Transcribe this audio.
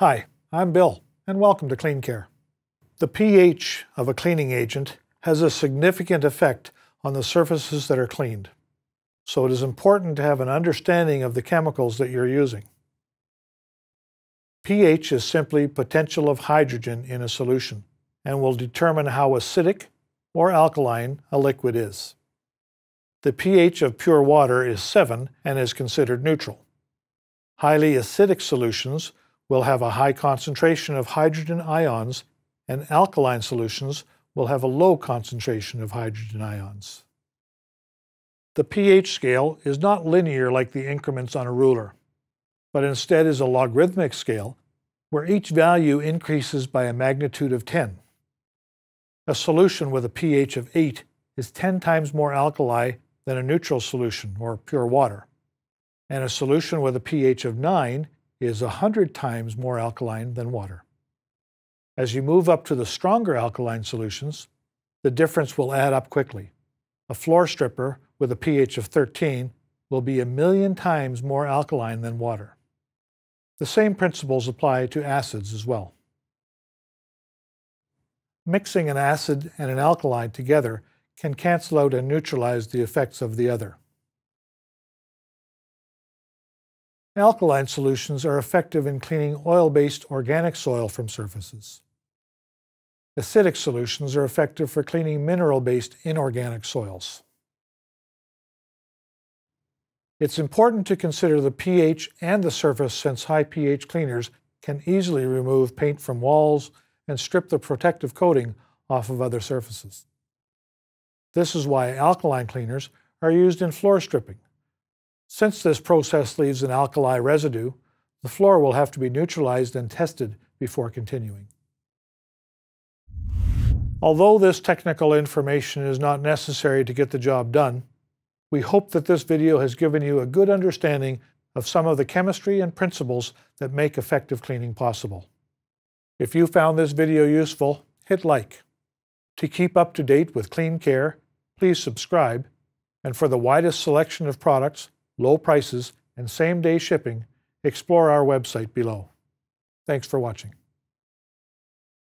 Hi, I'm Bill, and welcome to Clean Care. The pH of a cleaning agent has a significant effect on the surfaces that are cleaned, so it is important to have an understanding of the chemicals that you're using. pH is simply potential of hydrogen in a solution and will determine how acidic or alkaline a liquid is. The pH of pure water is 7 and is considered neutral. Highly acidic solutions will have a high concentration of hydrogen ions and alkaline solutions will have a low concentration of hydrogen ions. The pH scale is not linear like the increments on a ruler, but instead is a logarithmic scale where each value increases by a magnitude of 10. A solution with a pH of 8 is 10 times more alkali than a neutral solution or pure water, and a solution with a pH of 9 is 100 times more alkaline than water. As you move up to the stronger alkaline solutions, the difference will add up quickly. A floor stripper with a pH of 13 will be a million times more alkaline than water. The same principles apply to acids as well. Mixing an acid and an alkali together can cancel out and neutralize the effects of the other. Alkaline solutions are effective in cleaning oil-based organic soil from surfaces. Acidic solutions are effective for cleaning mineral-based inorganic soils. It's important to consider the pH and the surface since high pH cleaners can easily remove paint from walls and strip the protective coating off of other surfaces. This is why alkaline cleaners are used in floor stripping. Since this process leaves an alkali residue, the floor will have to be neutralized and tested before continuing. Although this technical information is not necessary to get the job done, we hope that this video has given you a good understanding of some of the chemistry and principles that make effective cleaning possible. If you found this video useful, hit like. To keep up to date with Clean Care, please subscribe, and for the widest selection of products, low prices, and same-day shipping, explore our website below. Thanks for watching.